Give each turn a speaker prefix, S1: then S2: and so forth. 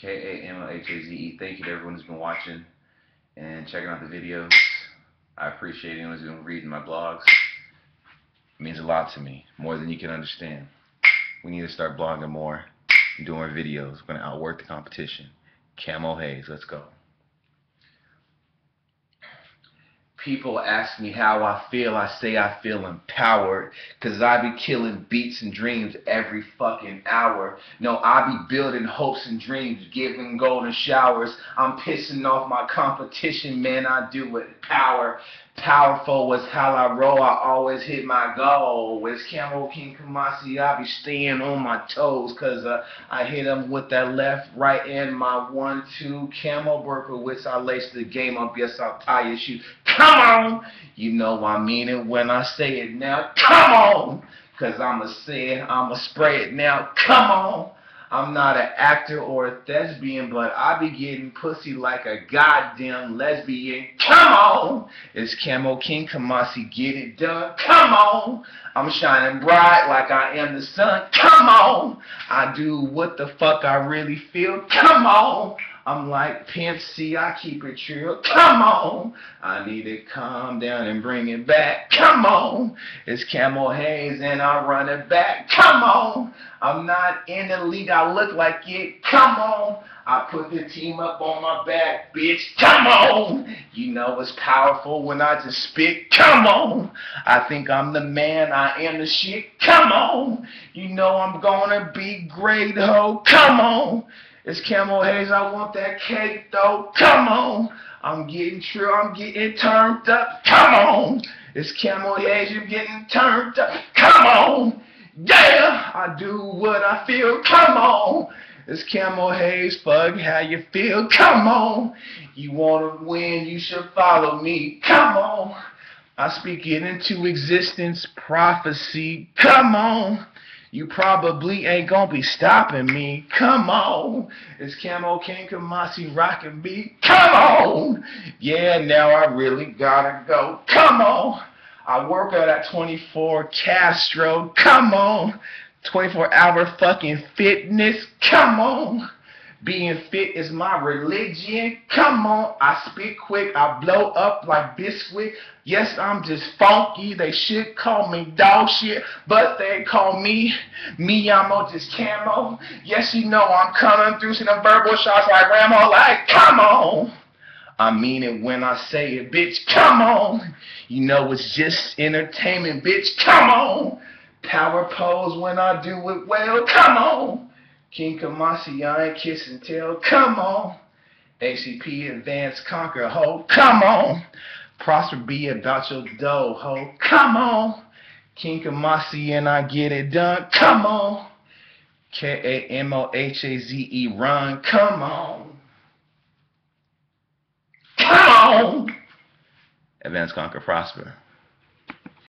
S1: K-A-M-O-H-A-Z-E. Thank you to everyone who's been watching and checking out the videos. I appreciate anyone who's been reading my blogs. It means a lot to me, more than you can understand. We need to start blogging more and doing videos. We're going to outwork the competition. Kamo Haze, let's go. People ask me how I feel. I say I feel empowered. Cause I be killing beats and dreams every fucking hour. No, I be building hopes and dreams, giving golden showers. I'm pissing off my competition, man. I do it power. Powerful was how I roll. I always hit my goal. With Kamo King Kamose, I be staying on my toes. Cause uh, I hit him with that left, right, and my one, two. Kamo which I lace the game up. Yes, I'll tie your shoe. Come on! You know I mean it when I say it now. Come on! Cause I'ma say it, I'ma spray it now. Come on! I'm not an actor or a thespian, but I be getting pussy like a goddamn lesbian. Come on! It's Kamo King Kamose, get it done. Come on! I'm shining bright like I am the sun. Come on! I do what the fuck I really feel. Come on! I'm like Pimp C, I keep it true. Come on! I need to calm down and bring it back. Come on! It's Kamo Haze and I run it back. Come on! I'm not in the league, I look like it. Come on! I put the team up on my back, bitch. Come on! You know it's powerful when I just spit. Come on! I think I'm the man, I am the shit. Come on! You know I'm gonna be great, ho. Come on! It's Kamo Haze, I want that cake though. Come on. I'm getting true, I'm getting turned up. Come on. It's Kamo Haze, you're getting turned up. Come on. Yeah, I do what I feel. Come on. It's Camo Haze, fuck how you feel. Come on. You wanna win, you should follow me. Come on. I speak it into existence, prophecy. Come on. You probably ain't gonna be stopping me. Come on. It's Kamo King Kamose rocking me. Come on. Yeah, now I really gotta go. Come on. I work out at 24 Castro. Come on. 24 hour fucking fitness. Come on. Being fit is my religion. Come on, I spit quick, I blow up like Bisquick. Yes, I'm just funky. They should call me dog shit, but they call me me. I'm just Kamo. Yes, you know I'm coming through some verbal shots like Rambo. Like, come on. I mean it when I say it, bitch. Come on. You know it's just entertainment, bitch. Come on. Power pose when I do it well. Come on. King Kamose, I ain't kissing tail. Come on. ACP Advance Conquer, ho. Come on. Prosper be about your dough, ho. Come on. King and I get it done. Come on. K-A-M-O-H-A-Z-E run. Come on. Come on. Advance Conquer Prosper.